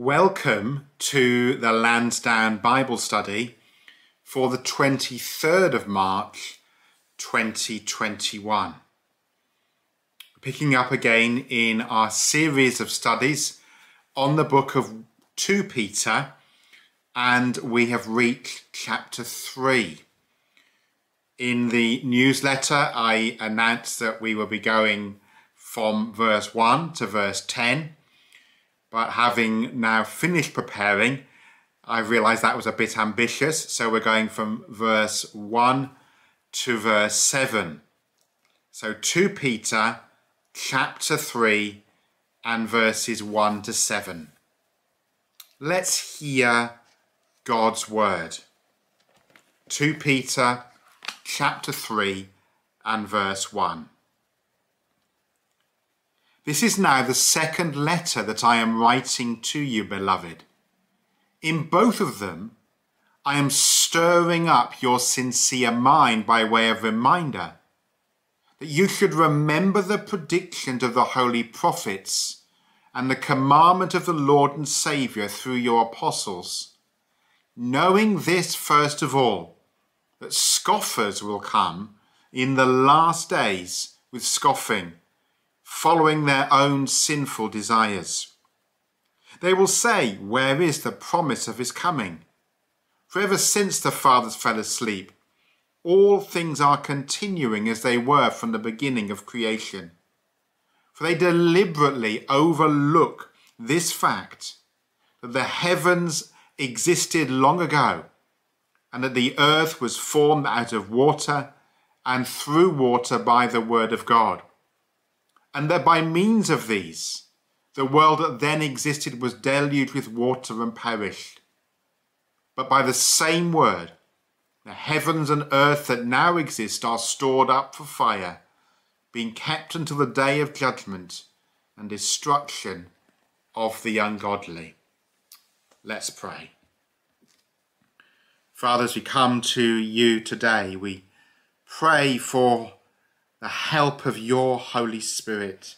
Welcome to the Lansdowne Bible Study for the 23rd of March 2021. Picking up again in our series of studies on the book of 2 Peter, and we have reached chapter 3. In the newsletter, I announced that we will be going from verse 1 to verse 10 but having now finished preparing, I realized that was a bit ambitious. So we're going from verse 1 to verse 7. So 2 Peter chapter 3 and verses 1 to 7. Let's hear God's word. 2 Peter chapter 3 and verse 1. This is now the second letter that I am writing to you, beloved. In both of them, I am stirring up your sincere mind by way of reminder that you should remember the predictions of the holy prophets and the commandment of the Lord and Saviour through your apostles, knowing this first of all, that scoffers will come in the last days with scoffing following their own sinful desires. They will say, Where is the promise of his coming? For ever since the fathers fell asleep, all things are continuing as they were from the beginning of creation. For they deliberately overlook this fact that the heavens existed long ago, and that the earth was formed out of water and through water by the word of God and that by means of these, the world that then existed was deluged with water and perished. But by the same word, the heavens and earth that now exist are stored up for fire, being kept until the day of judgment and destruction of the ungodly. Let's pray. Father, as we come to you today, we pray for the help of your Holy Spirit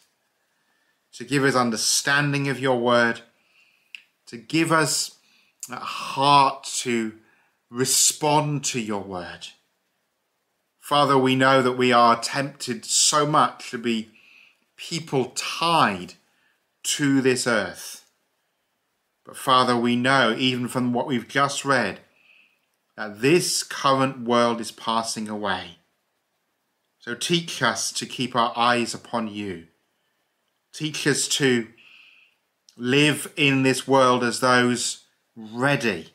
to give us understanding of your word, to give us a heart to respond to your word. Father, we know that we are tempted so much to be people tied to this earth. But Father, we know, even from what we've just read, that this current world is passing away. So teach us to keep our eyes upon you. Teach us to live in this world as those ready,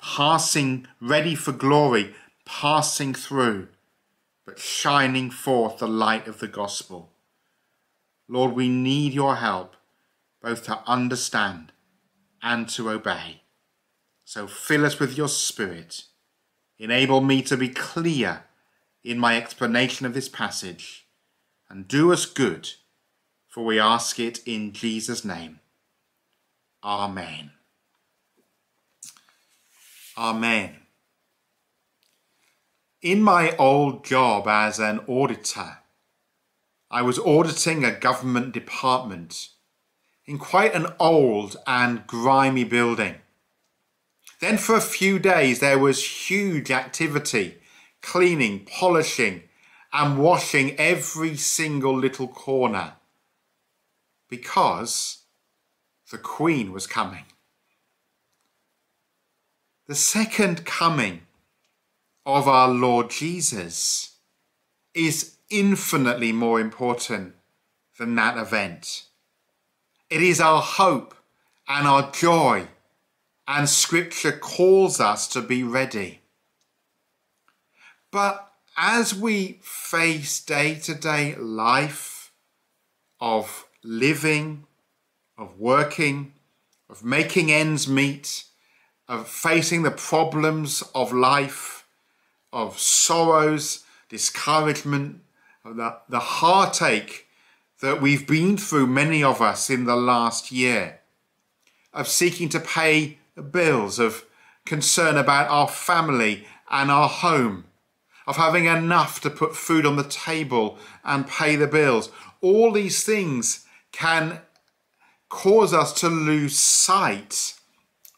passing, ready for glory, passing through, but shining forth the light of the gospel. Lord, we need your help both to understand and to obey. So fill us with your spirit. Enable me to be clear in my explanation of this passage and do us good, for we ask it in Jesus' name. Amen. Amen. In my old job as an auditor, I was auditing a government department in quite an old and grimy building. Then for a few days there was huge activity cleaning, polishing, and washing every single little corner because the Queen was coming. The second coming of our Lord Jesus is infinitely more important than that event. It is our hope and our joy, and Scripture calls us to be ready. But as we face day to day life of living, of working, of making ends meet, of facing the problems of life, of sorrows, discouragement, the, the heartache that we've been through, many of us, in the last year, of seeking to pay the bills, of concern about our family and our home of having enough to put food on the table and pay the bills. All these things can cause us to lose sight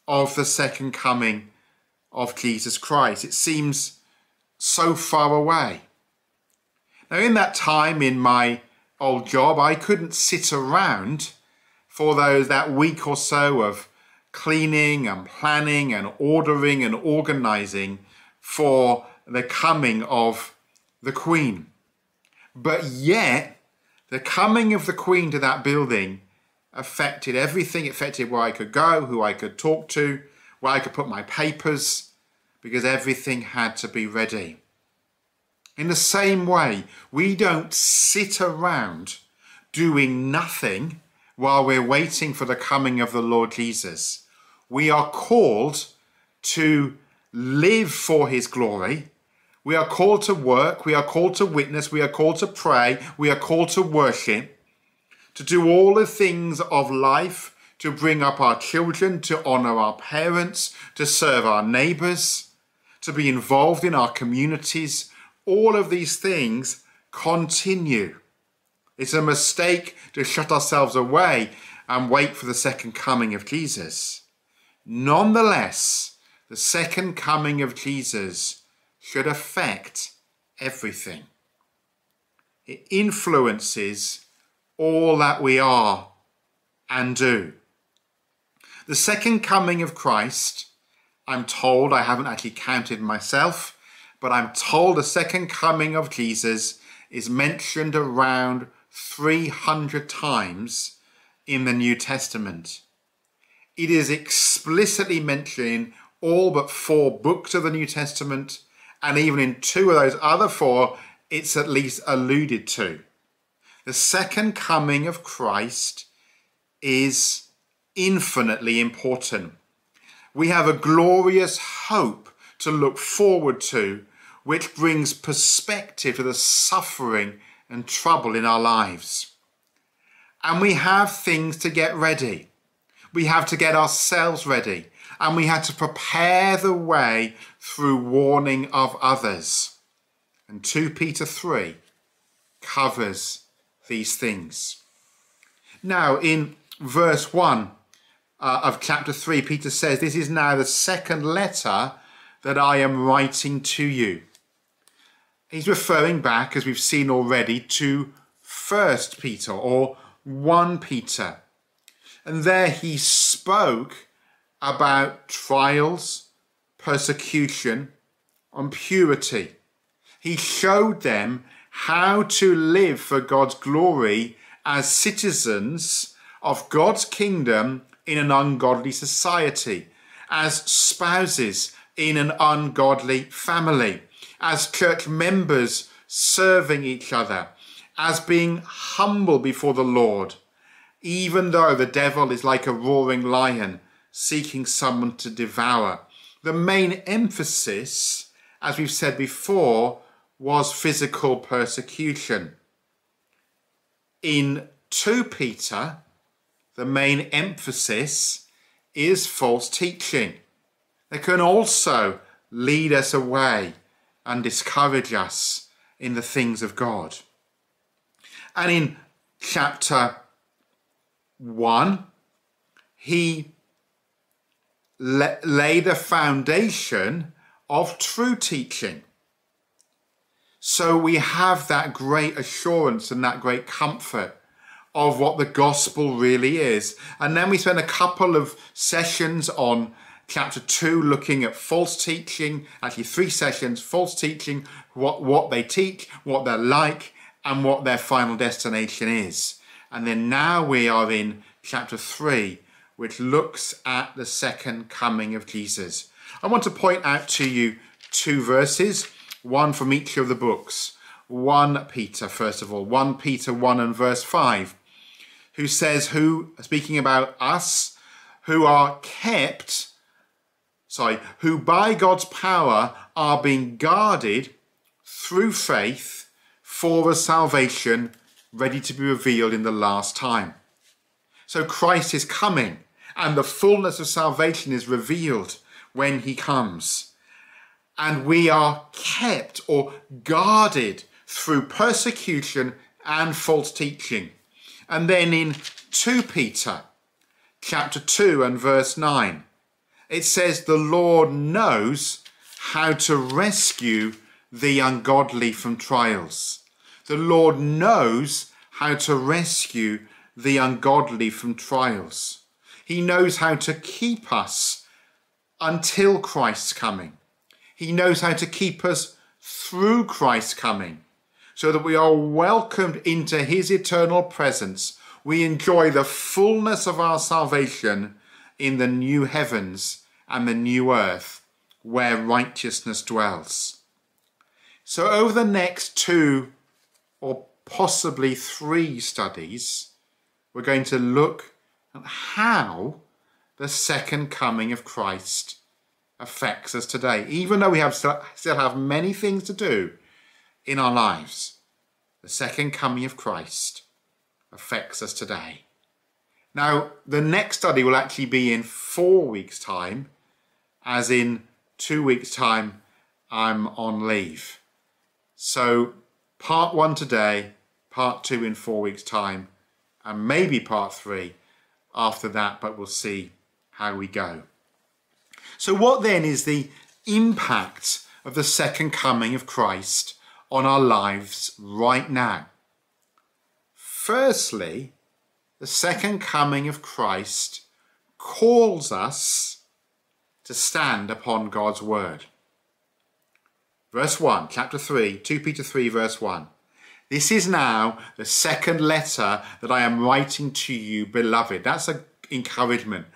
of the second coming of Jesus Christ. It seems so far away. Now, in that time in my old job, I couldn't sit around for those that week or so of cleaning and planning and ordering and organizing for the coming of the Queen. But yet, the coming of the Queen to that building affected everything. It affected where I could go, who I could talk to, where I could put my papers, because everything had to be ready. In the same way, we don't sit around doing nothing while we're waiting for the coming of the Lord Jesus. We are called to live for his glory. We are called to work. We are called to witness. We are called to pray. We are called to worship, to do all the things of life, to bring up our children, to honor our parents, to serve our neighbors, to be involved in our communities. All of these things continue. It's a mistake to shut ourselves away and wait for the second coming of Jesus. Nonetheless, the second coming of Jesus should affect everything. It influences all that we are and do. The second coming of Christ, I'm told, I haven't actually counted myself, but I'm told the second coming of Jesus is mentioned around 300 times in the New Testament. It is explicitly mentioned in all but four books of the New Testament, and even in two of those other four, it's at least alluded to. The second coming of Christ is infinitely important. We have a glorious hope to look forward to, which brings perspective to the suffering and trouble in our lives. And we have things to get ready. We have to get ourselves ready. And we have to prepare the way through warning of others. And 2 Peter 3 covers these things. Now, in verse 1 uh, of chapter 3, Peter says, This is now the second letter that I am writing to you. He's referring back, as we've seen already, to First Peter or 1 Peter. And there he spoke about trials, persecution, on purity. He showed them how to live for God's glory as citizens of God's kingdom in an ungodly society, as spouses in an ungodly family as church members serving each other, as being humble before the Lord, even though the devil is like a roaring lion seeking someone to devour. The main emphasis, as we've said before, was physical persecution. In 2 Peter, the main emphasis is false teaching. They can also lead us away and discourage us in the things of God. And in chapter 1, he la- the foundation of true teaching. So we have that great assurance and that great comfort of what the gospel really is. And then we spend a couple of sessions on chapter 2 looking at false teaching, actually three sessions, false teaching, what, what they teach, what they're like, and what their final destination is. And then now we are in chapter 3, which looks at the second coming of Jesus. I want to point out to you two verses, one from each of the books. 1 Peter, first of all, 1 Peter 1 and verse 5, who says, Who, speaking about us, who are kept sorry, who by God's power are being guarded through faith for a salvation ready to be revealed in the last time. So Christ is coming, and the fullness of salvation is revealed when he comes. And we are kept or guarded through persecution and false teaching. And then in 2 Peter, chapter 2 and verse 9. It says, The Lord knows how to rescue the ungodly from trials. The Lord knows how to rescue the ungodly from trials. He knows how to keep us until Christ's coming. He knows how to keep us through Christ's coming so that we are welcomed into his eternal presence. We enjoy the fullness of our salvation in the new heavens and the new earth where righteousness dwells. So, over the next two or possibly three studies, we're going to look at how the second coming of Christ affects us today. Even though we have still, still have many things to do in our lives, the second coming of Christ affects us today. Now, the next study will actually be in four weeks' time, as in two weeks' time, I'm on leave. So, part one today, part two in four weeks' time, and maybe part three after that, but we'll see how we go. So, what then is the impact of the second coming of Christ on our lives right now? Firstly, the second coming of Christ calls us to stand upon God's word. Verse 1, chapter 3, 2 Peter 3, verse 1. This is now the second letter that I am writing to you, beloved. That's an encouragement.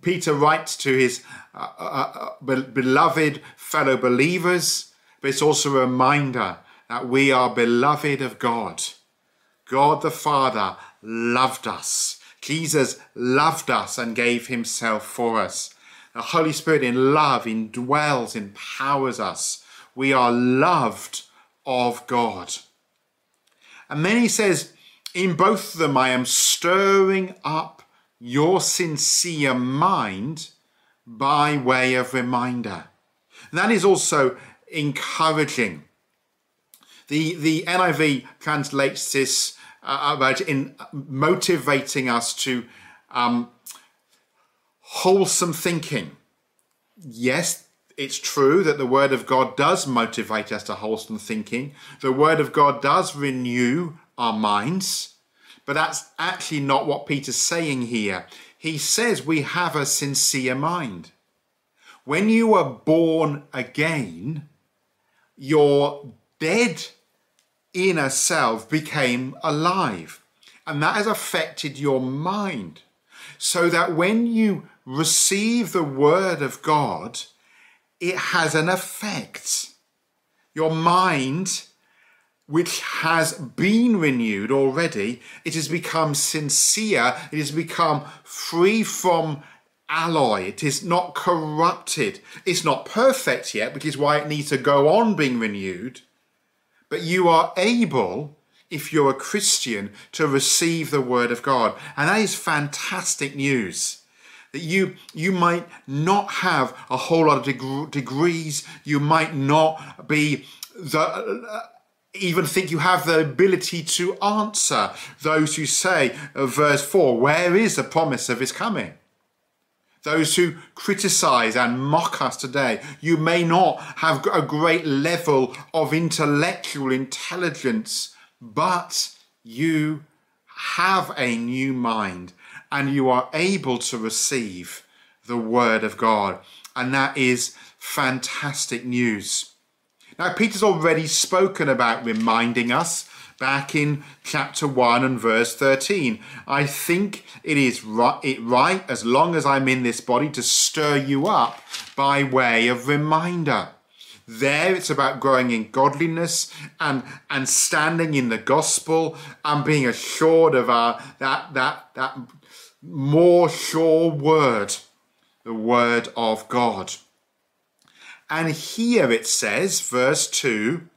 Peter writes to his uh, uh, uh beloved fellow believers, but it's also a reminder that we are beloved of God. God the Father loved us. Jesus loved us and gave himself for us. The Holy Spirit in love indwells, empowers us. We are loved of God. And then he says, in both of them, I am stirring up your sincere mind by way of reminder. That is also encouraging. The, the NIV translates this uh, about in motivating us to um, wholesome thinking. Yes, it's true that the Word of God does motivate us to wholesome thinking. The Word of God does renew our minds. But that's actually not what Peter's saying here. He says we have a sincere mind. When you were born again, your dead inner self became alive. And that has affected your mind. So that when you receive the Word of God, it has an effect. Your mind, which has been renewed already, it has become sincere, it has become free from alloy, it is not corrupted. It's not perfect yet, which is why it needs to go on being renewed. But you are able, if you're a Christian, to receive the Word of God. And that is fantastic news that you you might not have a whole lot of deg- degrees. You might not be the uh, even think you have the ability to answer those who say uh, verse 4 where is the promise of his coming? Those who criticize and mock us today you may not have a great level of intellectual intelligence but you have a new mind and you are able to receive the Word of God. And that is fantastic news. Now, Peter's already spoken about reminding us back in chapter 1 and verse 13. I think it is right, it right, as long as I'm in this body, to stir you up by way of reminder. There it's about growing in godliness and, and standing in the gospel and being assured of our, that, that, that more sure word, the word of God. And here it says, verse 2,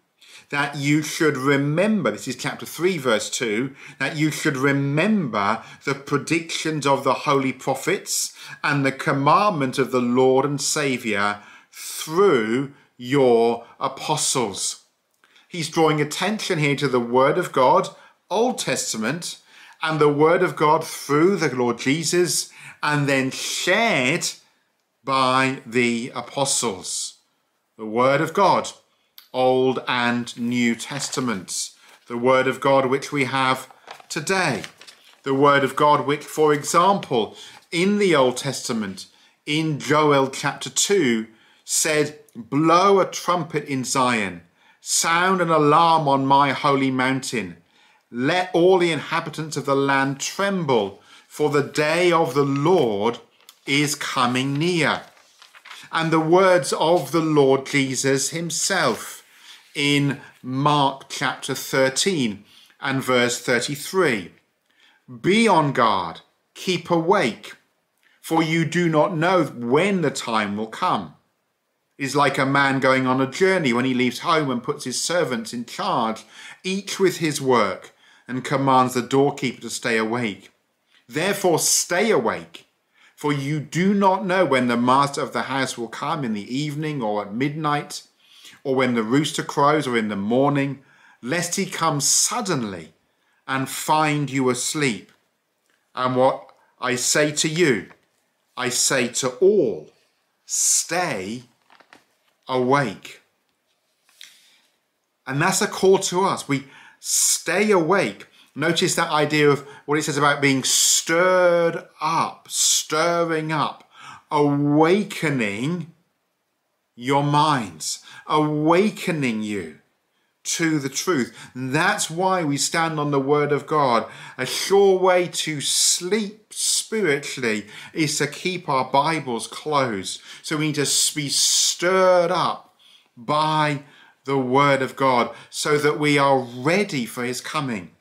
that you should remember, this is chapter 3, verse 2, that you should remember the predictions of the holy prophets and the commandment of the Lord and Saviour through your apostles. He's drawing attention here to the Word of God, Old Testament, and the word of God through the Lord Jesus and then shared by the apostles. The word of God, Old and New Testaments. The word of God which we have today. The word of God which, for example, in the Old Testament, in Joel chapter 2, said, Blow a trumpet in Zion, sound an alarm on my holy mountain. Let all the inhabitants of the land tremble, for the day of the Lord is coming near. And the words of the Lord Jesus himself in Mark chapter 13 and verse 33. Be on guard, keep awake, for you do not know when the time will come. Is like a man going on a journey when he leaves home and puts his servants in charge, each with his work, and commands the doorkeeper to stay awake. Therefore, stay awake, for you do not know when the master of the house will come in the evening or at midnight, or when the rooster crows or in the morning, lest he come suddenly and find you asleep. And what I say to you, I say to all, stay awake. And that's a call to us. We stay awake. Notice that idea of what it says about being stirred up, stirring up, awakening your minds, awakening you to the truth. That's why we stand on the Word of God. A sure way to sleep spiritually is to keep our Bibles closed. So we need to be stirred up by the Word of God so that we are ready for His coming.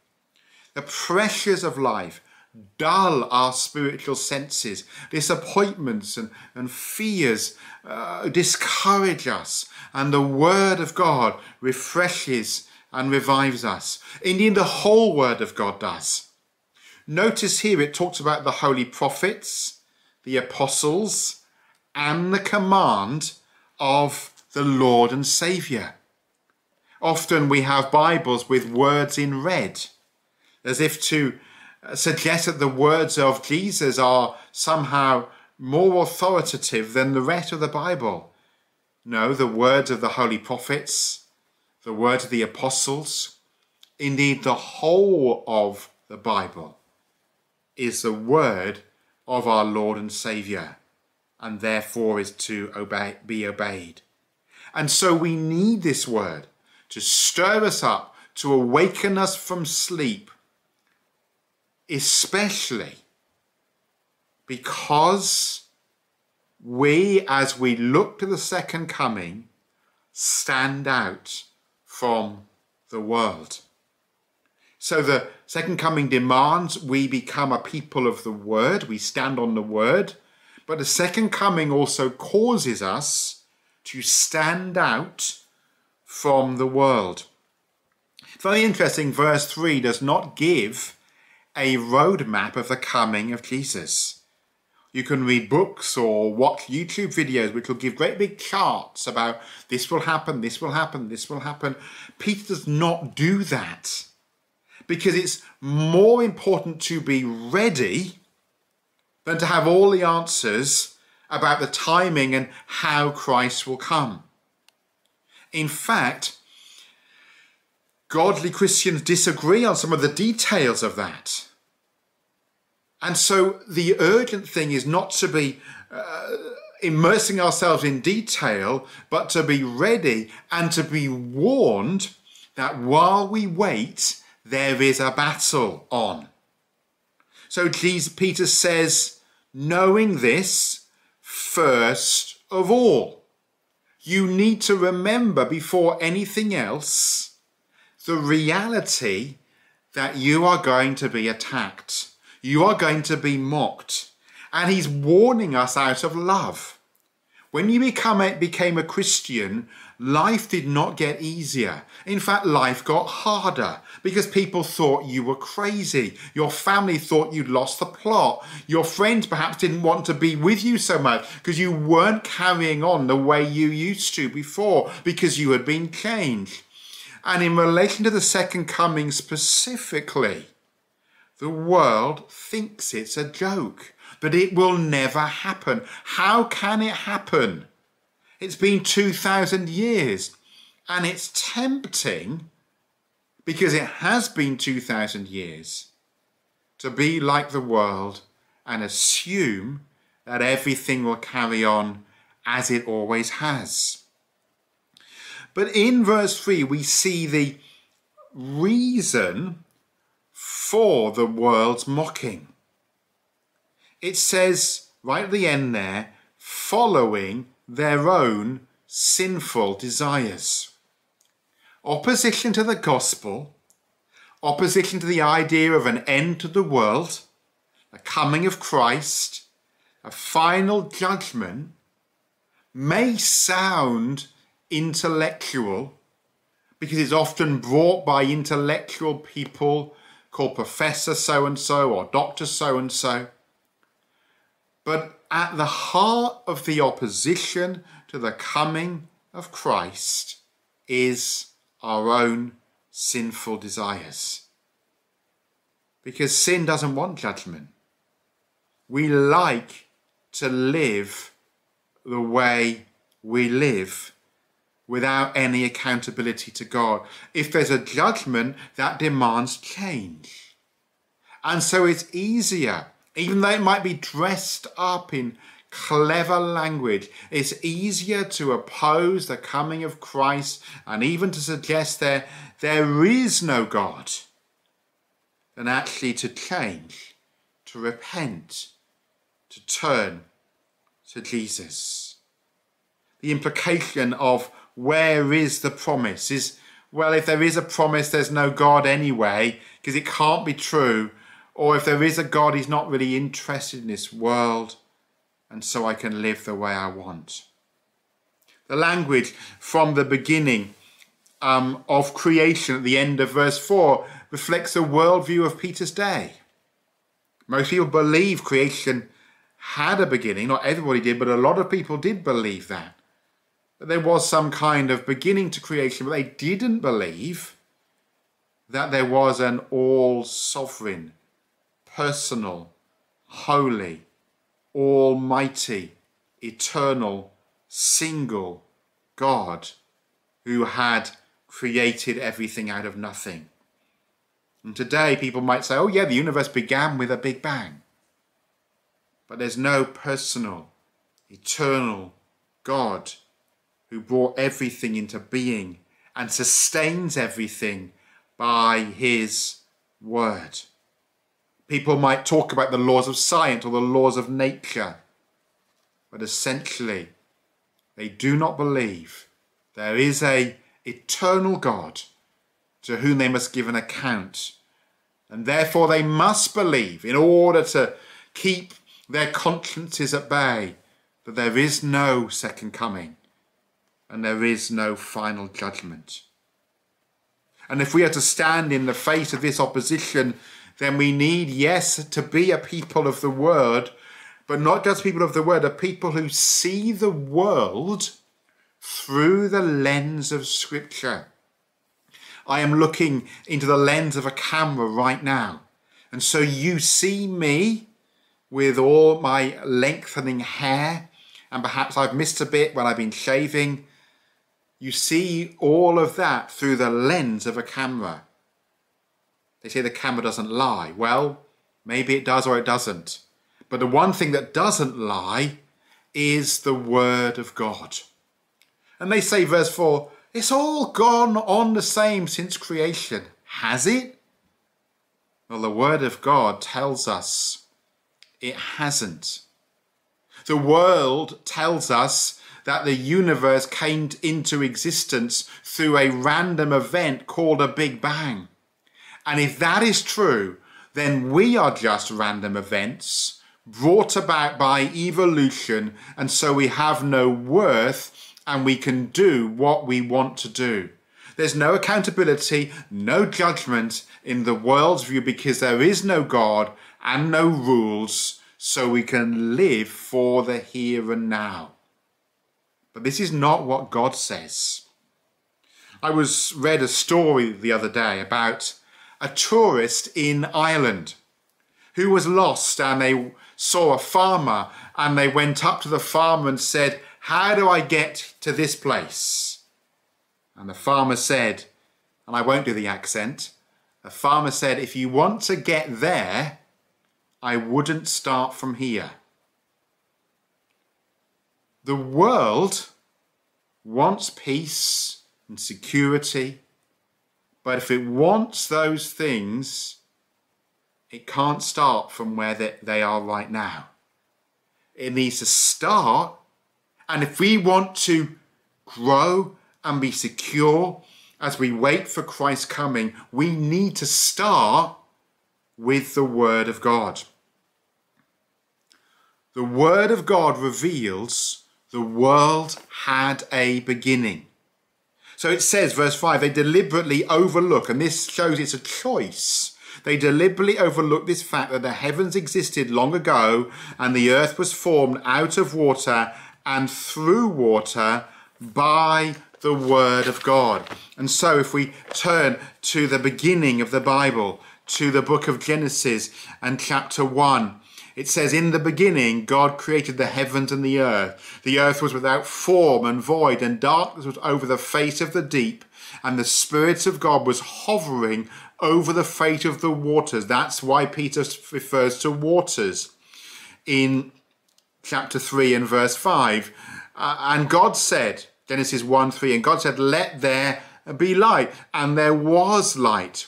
The pressures of life dull our spiritual senses. Disappointments and, and fears uh, discourage us, and the Word of God refreshes and revives us. Indeed, the whole Word of God does. Notice here it talks about the holy prophets, the apostles, and the command of the Lord and Saviour. Often we have Bibles with words in red, as if to uh, suggest that the words of Jesus are somehow more authoritative than the rest of the Bible. No, the words of the holy prophets, the words of the apostles, indeed the whole of the Bible is the word of our Lord and Saviour, and therefore is to obey, be obeyed. And so we need this word to stir us up, to awaken us from sleep, especially because we, as we look to the second coming, stand out from the world. So the second coming demands we become a people of the word, we stand on the word, but the second coming also causes us to stand out from the world. Very interesting, verse 3 does not give a roadmap of the coming of Jesus. You can read books or watch YouTube videos which will give great big charts about this will happen, this will happen, this will happen. Peter does not do that because it's more important to be ready than to have all the answers about the timing and how Christ will come. In fact, godly Christians disagree on some of the details of that. And so the urgent thing is not to be uh, immersing ourselves in detail, but to be ready and to be warned that while we wait, there is a battle on. So Jesus, Peter says, knowing this first of all, you need to remember before anything else the reality that you are going to be attacked. You are going to be mocked. And he's warning us out of love. When you become a, became a Christian, life did not get easier. In fact, life got harder because people thought you were crazy. Your family thought you'd lost the plot. Your friends perhaps didn't want to be with you so much because you weren't carrying on the way you used to before because you had been changed. And in relation to the second coming specifically, the world thinks it's a joke, but it will never happen. How can it happen? It's been 2,000 years, and it's tempting because it has been 2,000 years to be like the world and assume that everything will carry on as it always has. But in verse 3, we see the reason for the world's mocking. It says right at the end there, following their own sinful desires. Opposition to the gospel, opposition to the idea of an end to the world, the coming of Christ, a final judgment, may sound intellectual because it's often brought by intellectual people called Professor so and so or Doctor so and so. But at the heart of the opposition to the coming of Christ is our own sinful desires. Because sin doesn't want judgment. We like to live the way we live without any accountability to God. If there's a judgment, that demands change. And so it's easier, even though it might be dressed up in clever language, it's easier to oppose the coming of Christ and even to suggest there, there is no God than actually to change, to repent, to turn to Jesus. The implication of where is the promise? Is, well, if there is a promise, there's no God anyway, because it can't be true. Or if there is a God, he's not really interested in this world, and so I can live the way I want. The language from the beginning um, of creation at the end of verse 4 reflects a worldview of Peter's day. Most people believe creation had a beginning. Not everybody did, but a lot of people did believe that that there was some kind of beginning to creation, but they didn't believe that there was an all sovereign, personal, holy, almighty, eternal, single God who had created everything out of nothing. And today people might say, oh, yeah, the universe began with a big bang. But there's no personal, eternal God who brought everything into being and sustains everything by his word. People might talk about the laws of science or the laws of nature, but essentially, they do not believe there is a eternal God to whom they must give an account. And therefore, they must believe, in order to keep their consciences at bay, that there is no second coming and there is no final judgment. And if we are to stand in the face of this opposition, then we need, yes, to be a people of the word, but not just people of the word, a people who see the world through the lens of Scripture. I am looking into the lens of a camera right now. And so you see me with all my lengthening hair, and perhaps I've missed a bit when I've been shaving, you see all of that through the lens of a camera. They say the camera doesn't lie. Well, maybe it does or it doesn't. But the one thing that doesn't lie is the Word of God. And they say, verse 4, it's all gone on the same since creation. Has it? Well, the Word of God tells us it hasn't. The world tells us that the universe came into existence through a random event called a Big Bang. And if that is true, then we are just random events brought about by evolution, and so we have no worth and we can do what we want to do. There's no accountability, no judgment in the world's view because there is no God and no rules, so we can live for the here and now. But this is not what God says. I was read a story the other day about a tourist in Ireland. who was lost and they saw a farmer and they went up to the farmer and said, How do I get to this place? And the farmer said, and I won't do the accent, the farmer said, If you want to get there, I wouldn't start from here. The world wants peace and security, but if it wants those things, it can't start from where they are right now. It needs to start, and if we want to grow and be secure as we wait for Christ's coming, we need to start with the Word of God. The Word of God reveals the world had a beginning. So it says, verse 5, they deliberately overlook, and this shows it's a choice. They deliberately overlook this fact that the heavens existed long ago and the earth was formed out of water and through water by the Word of God. And so, if we turn to the beginning of the Bible, to the book of Genesis and chapter 1, it says, In the beginning, God created the heavens and the earth. The earth was without form and void, and darkness was over the face of the deep, and the Spirit of God was hovering over the face of the waters. That's why Peter refers to waters in chapter 3 and verse 5. Uh, and God said, Genesis 1 3, and God said, Let there be light. And there was light.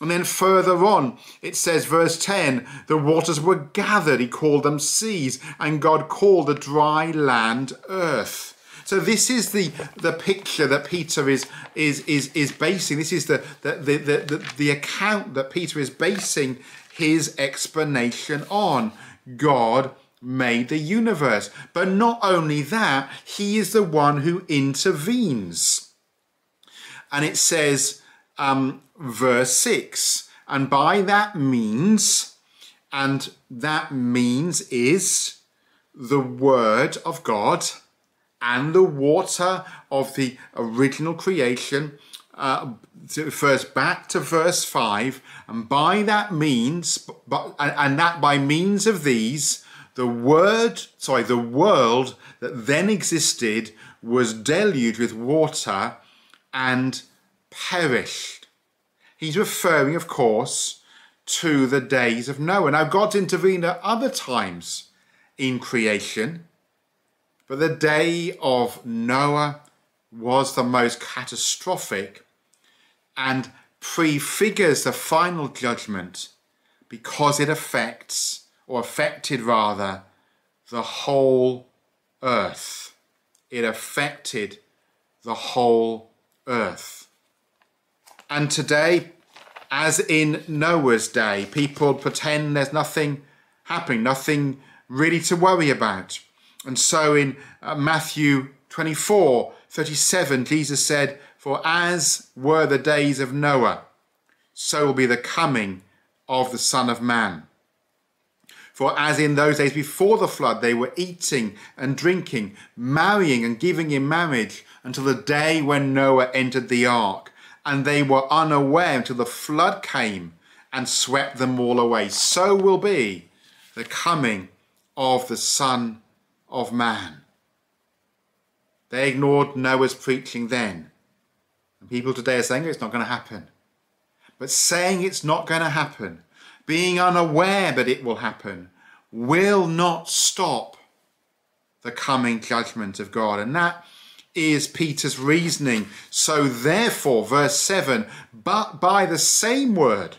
And then further on, it says, verse 10 the waters were gathered, he called them seas, and God called the dry land earth. So this is the, the picture that Peter is, is, is, is basing. This is the, the, the, the, the account that Peter is basing his explanation on. God made the universe. But not only that, he is the one who intervenes. And it says, um, verse 6. And by that means, and that means is the word of God and the water of the original creation. Uh, first back to verse 5 and by that means but, and that by means of these the word sorry the world that then existed was deluged with water and perished He's referring, of course, to the days of Noah. Now, God's intervened at other times in creation, but the day of Noah was the most catastrophic and prefigures the final judgment because it affects, or affected rather, the whole earth. It affected the whole earth. And today, as in Noah's day, people pretend there's nothing happening, nothing really to worry about. And so in uh, Matthew 24 37, Jesus said, For as were the days of Noah, so will be the coming of the Son of Man. For as in those days before the flood, they were eating and drinking, marrying and giving in marriage until the day when Noah entered the ark and they were unaware until the flood came and swept them all away. So will be the coming of the Son of Man. They ignored Noah's preaching then. And people today are saying it's not going to happen. But saying it's not going to happen, being unaware that it will happen, will not stop the coming judgment of God. And that is Peter's reasoning. So therefore, verse 7 but by the same word,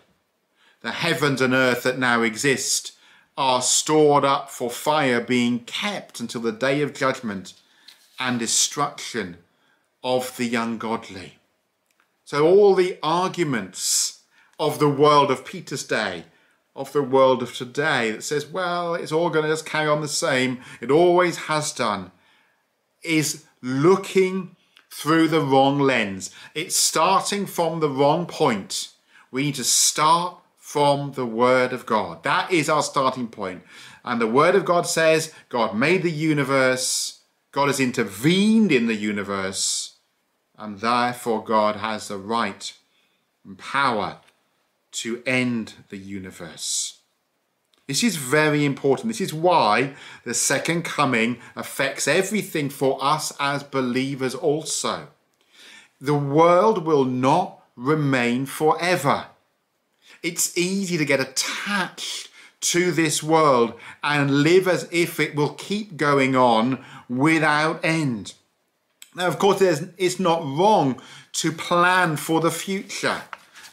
the heavens and earth that now exist are stored up for fire, being kept until the day of judgment and destruction of the ungodly. So, all the arguments of the world of Peter's day, of the world of today, that says, well, it's all going to just carry on the same, it always has done, is looking through the wrong lens. It's starting from the wrong point. We need to start from the Word of God. That is our starting point. And the Word of God says God made the universe, God has intervened in the universe, and therefore God has the right and power to end the universe. This is very important. This is why the second coming affects everything for us as believers also. The world will not remain forever. It's easy to get attached to this world and live as if it will keep going on without end. Now, of course, it's not wrong to plan for the future.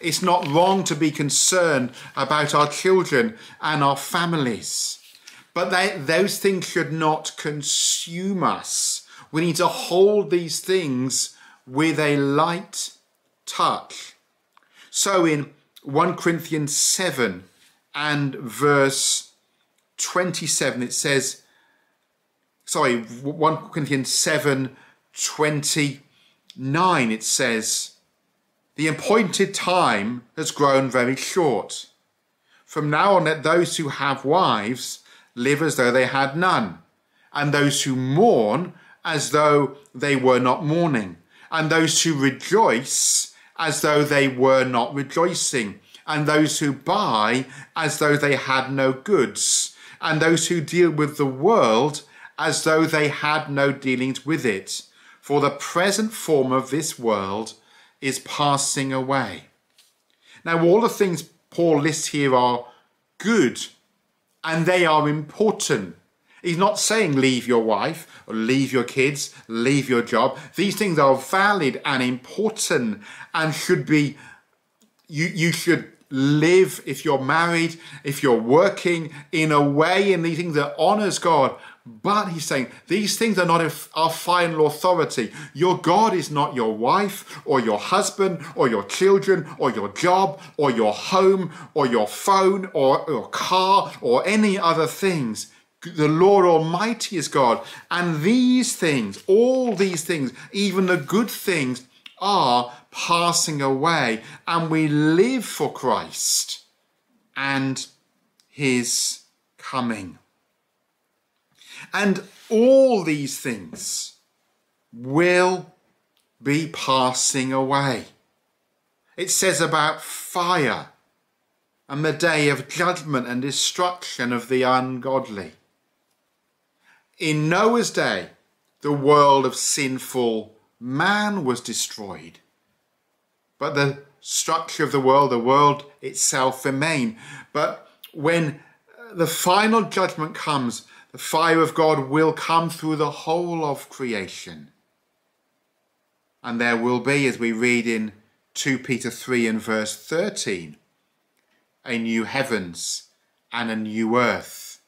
It's not wrong to be concerned about our children and our families. But they, those things should not consume us. We need to hold these things with a light touch. So in 1 Corinthians 7 and verse 27, it says, sorry, 1 Corinthians 7 29, it says, the appointed time has grown very short. From now on, let those who have wives live as though they had none, and those who mourn as though they were not mourning, and those who rejoice as though they were not rejoicing, and those who buy as though they had no goods, and those who deal with the world as though they had no dealings with it. For the present form of this world is passing away. Now, all the things Paul lists here are good and they are important. He's not saying leave your wife or leave your kids, leave your job. These things are valid and important and should be, you, you should live if you're married, if you're working in a way in these things that honors God. But he's saying these things are not our final authority. Your God is not your wife or your husband or your children or your job or your home or your phone or your car or any other things. The Lord Almighty is God. And these things, all these things, even the good things, are passing away. And we live for Christ and his coming. And all these things will be passing away. It says about fire and the day of judgment and destruction of the ungodly. In Noah's day, the world of sinful man was destroyed. But the structure of the world, the world itself remained. But when the final judgment comes, the fire of God will come through the whole of creation. And there will be, as we read in 2 Peter 3 and verse 13, a new heavens and a new earth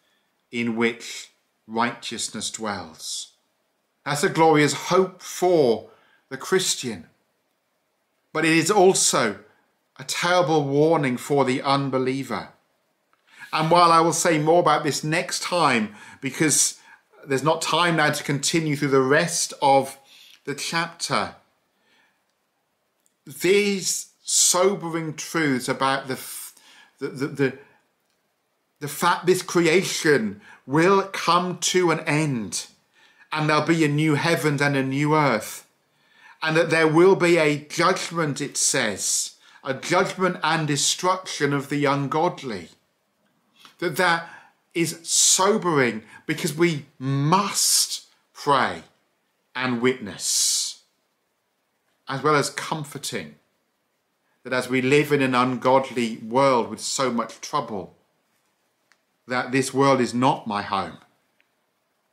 in which righteousness dwells. That's a glorious hope for the Christian. But it is also a terrible warning for the unbeliever. And while I will say more about this next time, because there's not time now to continue through the rest of the chapter, these sobering truths about the, the, the, the, the fact this creation will come to an end and there'll be a new heaven and a new earth and that there will be a judgment, it says, a judgment and destruction of the ungodly. That that is sobering because we must pray and witness, as well as comforting that as we live in an ungodly world with so much trouble, that this world is not my home,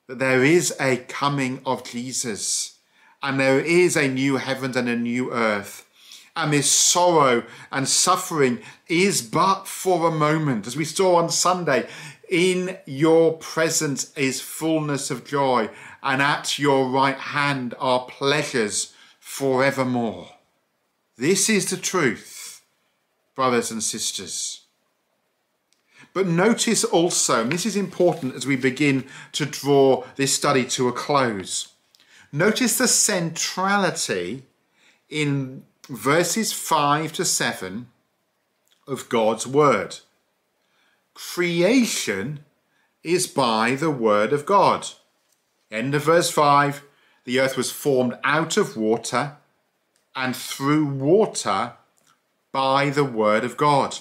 that there is a coming of Jesus, and there is a new heaven and a new earth, and this sorrow and suffering is but for a moment. As we saw on Sunday, in your presence is fullness of joy, and at your right hand are pleasures forevermore. This is the truth, brothers and sisters. But notice also, and this is important as we begin to draw this study to a close, notice the centrality in verses 5 to 7 of God's Word. Creation is by the Word of God. End of verse 5 the earth was formed out of water and through water by the Word of God.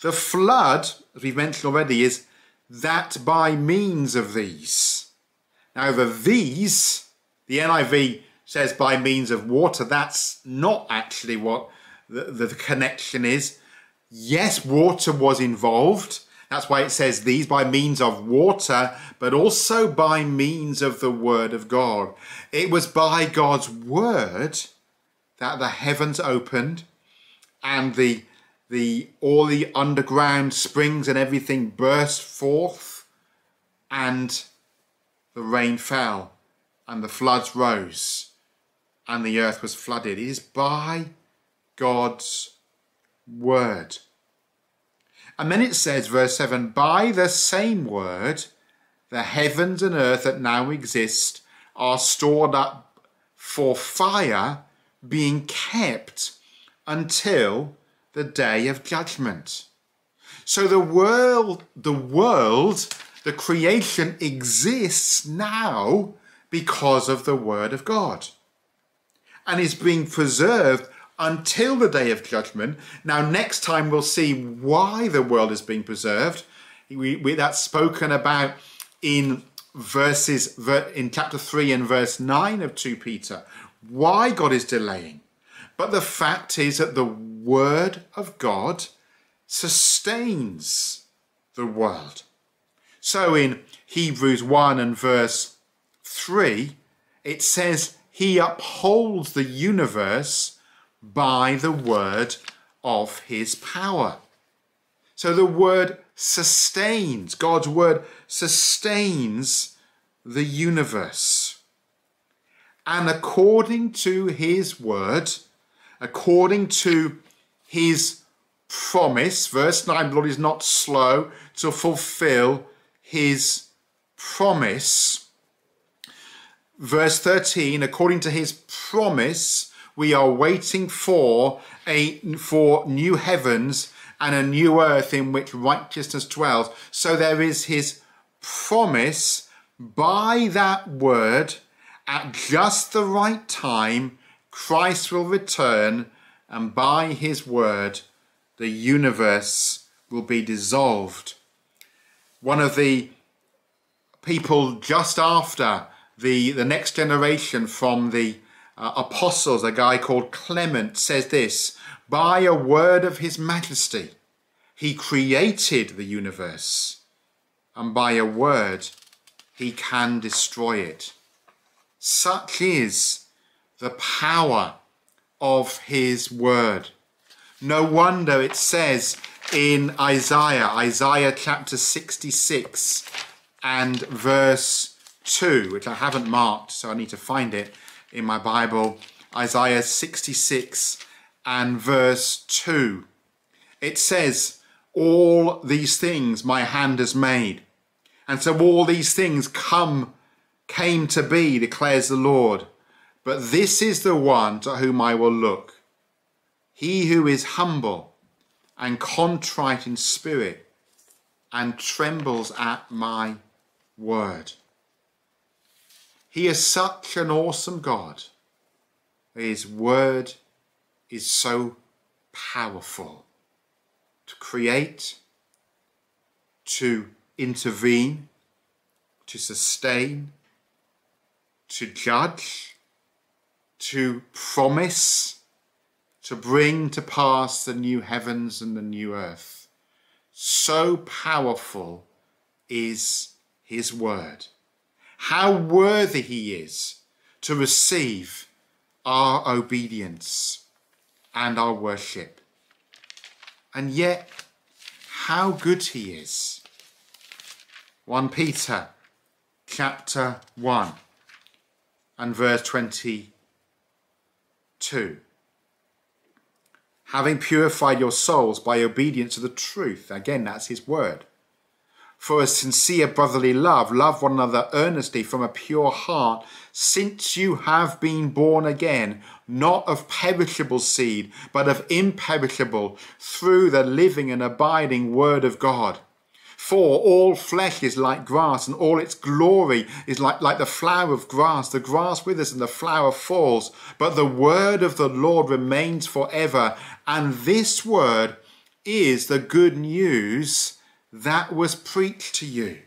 The flood as we've mentioned already, is that by means of these. Now, the these, the NIV says by means of water, that's not actually what the, the, the connection is. Yes, water was involved. That's why it says these by means of water, but also by means of the word of God. It was by God's word that the heavens opened and the the all the underground springs and everything burst forth and the rain fell and the floods rose and the earth was flooded. It is by God's word. And then it says, verse 7 By the same word, the heavens and earth that now exist are stored up for fire, being kept until the day of judgment. So the world, the world, the creation exists now because of the word of God and is being preserved until the day of judgment. Now, next time we'll see why the world is being preserved. We, we, that's spoken about in verses in chapter 3 and verse 9 of 2 Peter. Why God is delaying. But the fact is that the word of God sustains the world. So in Hebrews 1 and verse 3, it says, He upholds the universe by the word of His power. So the word sustains, God's word sustains the universe. And according to His word, according to his promise. Verse 9 the Lord is not slow to fulfill his promise. Verse 13, according to his promise, we are waiting for a for new heavens and a new earth in which righteousness dwells. So there is his promise by that word at just the right time Christ will return, and by his word, the universe will be dissolved. One of the people just after the, the next generation from the uh, apostles, a guy called Clement, says this By a word of his majesty, he created the universe, and by a word, he can destroy it. Such is the power of his word. No wonder it says in Isaiah, Isaiah chapter 66 and verse 2, which I haven't marked, so I need to find it in my Bible. Isaiah 66 and verse 2. It says, All these things my hand has made. And so all these things come, came to be, declares the Lord. But this is the one to whom I will look. He who is humble and contrite in spirit and trembles at my word. He is such an awesome God. His word is so powerful to create, to intervene, to sustain, to judge, to promise to bring to pass the new heavens and the new earth. So powerful is his word. How worthy he is to receive our obedience and our worship. And yet, how good he is. 1 Peter chapter 1 and verse 22. Having purified your souls by obedience to the truth. Again, that's his word. For a sincere brotherly love, love one another earnestly from a pure heart, since you have been born again, not of perishable seed, but of imperishable, through the living and abiding word of God. For all flesh is like grass, and all its glory is like, like the flower of grass. The grass withers and the flower falls, but the word of the Lord remains forever. And this word is the good news that was preached to you.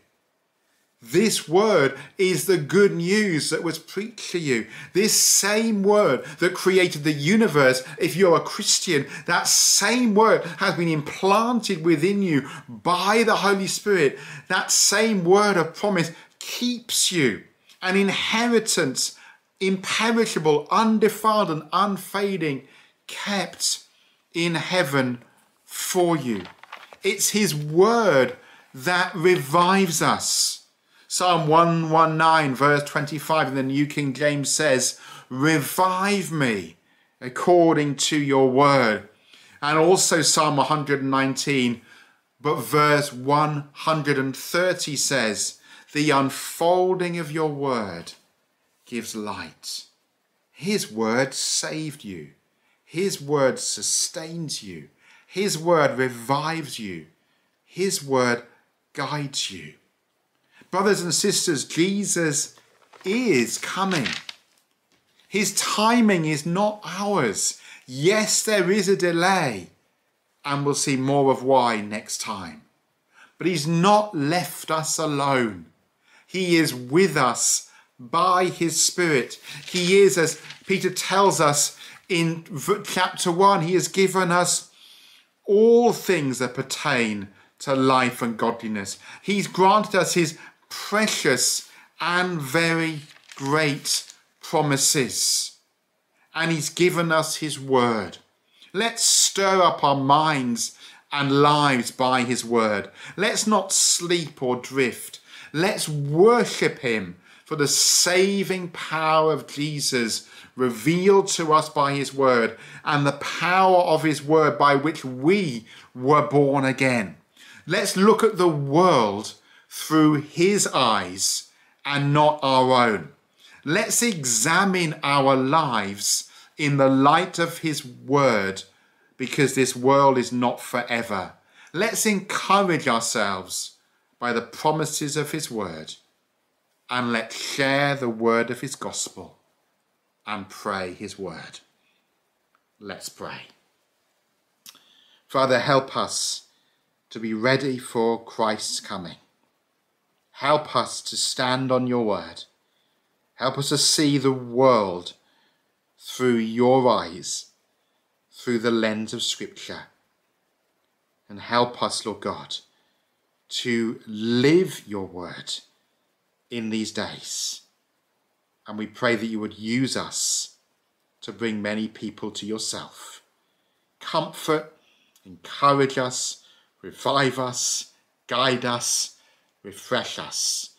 This word is the good news that was preached to you. This same word that created the universe, if you're a Christian, that same word has been implanted within you by the Holy Spirit. That same word of promise keeps you an inheritance, imperishable, undefiled, and unfading, kept in heaven for you. It's His word that revives us. Psalm 119, verse 25 in the New King James says, Revive me according to your word. And also Psalm 119, but verse 130 says, The unfolding of your word gives light. His word saved you. His word sustains you. His word revives you. His word guides you. Brothers and sisters, Jesus is coming. His timing is not ours. Yes, there is a delay, and we'll see more of why next time. But He's not left us alone. He is with us by His Spirit. He is, as Peter tells us in chapter 1, He has given us all things that pertain to life and godliness. He's granted us His precious and very great promises. And He's given us His word. Let's stir up our minds and lives by His word. Let's not sleep or drift. Let's worship Him for the saving power of Jesus revealed to us by His word and the power of His word by which we were born again. Let's look at the world through his eyes and not our own. Let's examine our lives in the light of his word because this world is not forever. Let's encourage ourselves by the promises of his word and let's share the word of his gospel and pray his word. Let's pray. Father, help us to be ready for Christ's coming. Help us to stand on your word. Help us to see the world through your eyes, through the lens of Scripture. And help us, Lord God, to live your word in these days. And we pray that you would use us to bring many people to yourself. Comfort, encourage us, revive us, guide us refresh us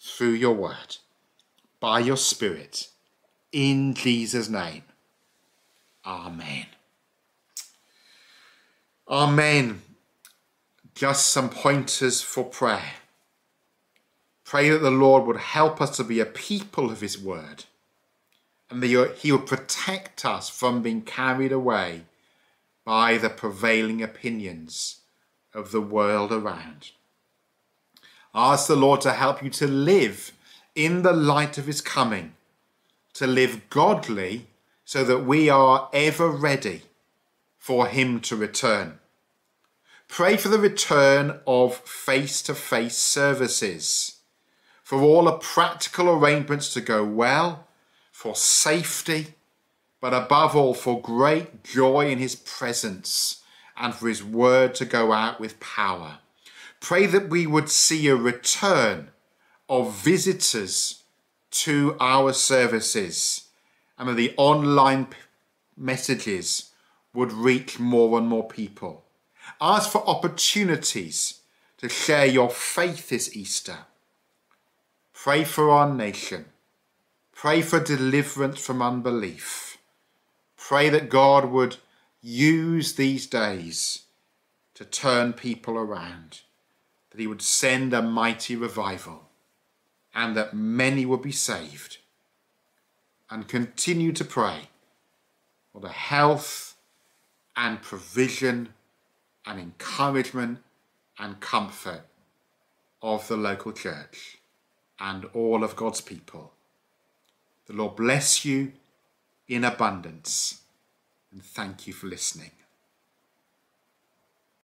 through your word, by your Spirit, in Jesus' name. Amen. Amen. Just some pointers for prayer. Pray that the Lord would help us to be a people of His word and that He would protect us from being carried away by the prevailing opinions of the world around. Ask the Lord to help you to live in the light of his coming, to live godly so that we are ever ready for him to return. Pray for the return of face to face services, for all the practical arrangements to go well, for safety, but above all for great joy in his presence and for his word to go out with power. Pray that we would see a return of visitors to our services and that the online messages would reach more and more people. Ask for opportunities to share your faith this Easter. Pray for our nation. Pray for deliverance from unbelief. Pray that God would use these days to turn people around that he would send a mighty revival and that many would be saved. And continue to pray for the health and provision and encouragement and comfort of the local church and all of God's people. The Lord bless you in abundance and thank you for listening.